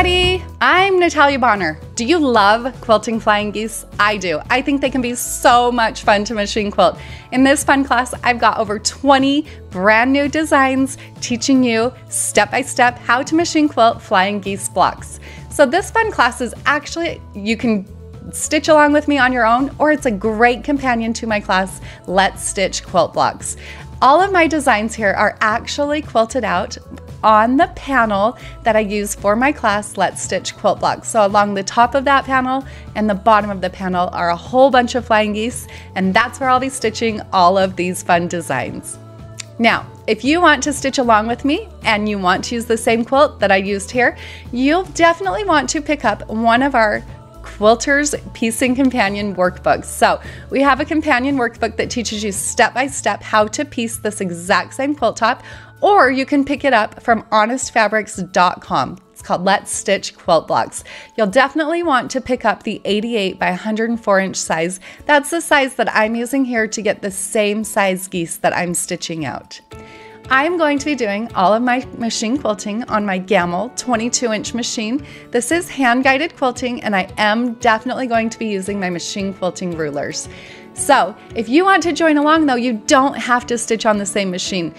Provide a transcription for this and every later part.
everybody! I'm Natalia Bonner. Do you love quilting flying geese? I do. I think they can be so much fun to machine quilt. In this fun class, I've got over 20 brand new designs teaching you step by step how to machine quilt flying geese blocks. So, this fun class is actually, you can stitch along with me on your own, or it's a great companion to my class, Let's Stitch Quilt Blocks. All of my designs here are actually quilted out on the panel that I use for my class, Let's Stitch Quilt Blocks. So along the top of that panel and the bottom of the panel are a whole bunch of flying geese, and that's where I'll be stitching all of these fun designs. Now, if you want to stitch along with me and you want to use the same quilt that I used here, you'll definitely want to pick up one of our Quilter's Piecing Companion workbooks. So, we have a companion workbook that teaches you step by step how to piece this exact same quilt top or you can pick it up from honestfabrics.com. It's called Let's Stitch Quilt Blocks. You'll definitely want to pick up the 88 by 104 inch size. That's the size that I'm using here to get the same size geese that I'm stitching out. I'm going to be doing all of my machine quilting on my Gammill 22 inch machine. This is hand guided quilting and I am definitely going to be using my machine quilting rulers. So if you want to join along though, you don't have to stitch on the same machine.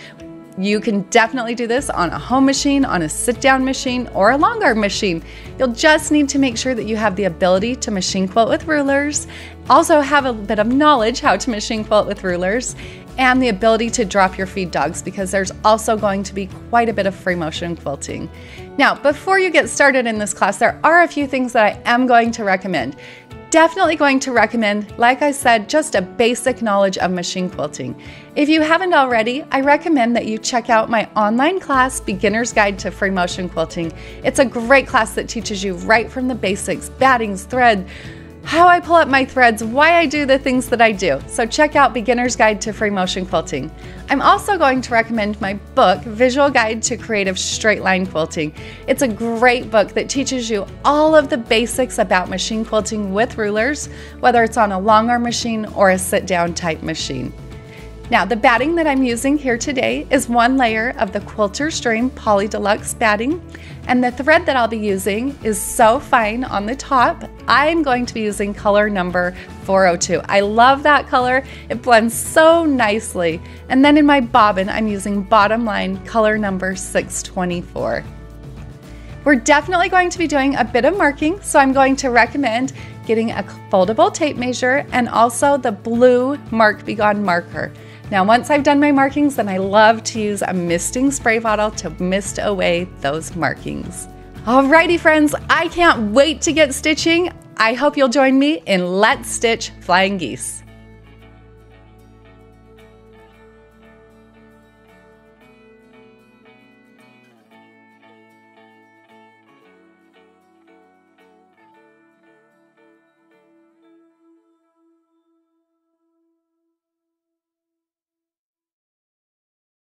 You can definitely do this on a home machine, on a sit down machine, or a long arm machine. You'll just need to make sure that you have the ability to machine quilt with rulers, also have a bit of knowledge how to machine quilt with rulers, and the ability to drop your feed dogs because there's also going to be quite a bit of free motion quilting. Now, before you get started in this class, there are a few things that I am going to recommend definitely going to recommend, like I said, just a basic knowledge of machine quilting. If you haven't already, I recommend that you check out my online class, Beginner's Guide to Free Motion Quilting. It's a great class that teaches you right from the basics, battings, thread, how I pull up my threads, why I do the things that I do. So check out Beginner's Guide to Free Motion Quilting. I'm also going to recommend my book, Visual Guide to Creative Straight Line Quilting. It's a great book that teaches you all of the basics about machine quilting with rulers, whether it's on a long arm machine or a sit down type machine. Now, the batting that I'm using here today is one layer of the Quilter's Dream Poly Deluxe batting, and the thread that I'll be using is so fine on the top. I'm going to be using color number 402. I love that color. It blends so nicely. And then in my bobbin, I'm using bottom line color number 624. We're definitely going to be doing a bit of marking, so I'm going to recommend getting a foldable tape measure and also the blue Mark B Gone marker. Now, once I've done my markings, then I love to use a misting spray bottle to mist away those markings. Alrighty, friends, I can't wait to get stitching. I hope you'll join me in Let's Stitch Flying Geese.